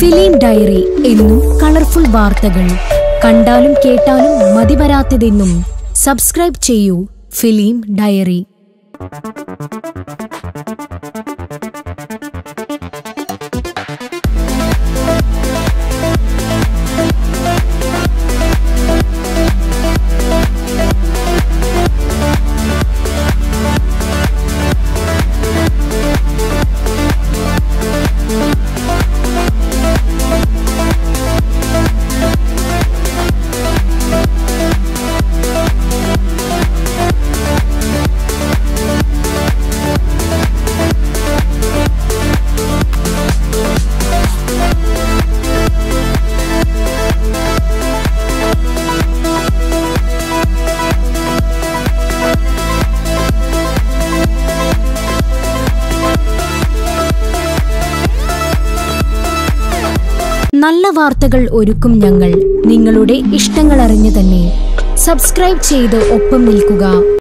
Film diary എന്നും colourful വാർത്തകൾ. കണ്ടാലും കേട്ടാലും മതിവരാത്തതെന്നും സബ്സ്ക്രൈബ് ചെയ്യൂ ഫിലിം ഡയറി. നല്ല വാർത്തകൾ ഒരുക്കും ഞങ്ങൾ. നിങ്ങളുടെ ഇഷ്ടങ്ങൾ അറിഞ്ഞു തന്നെ. സബ്സ്ക്രൈബ് ചെയ്ത് ഒപ്പം നിൽക്കുക.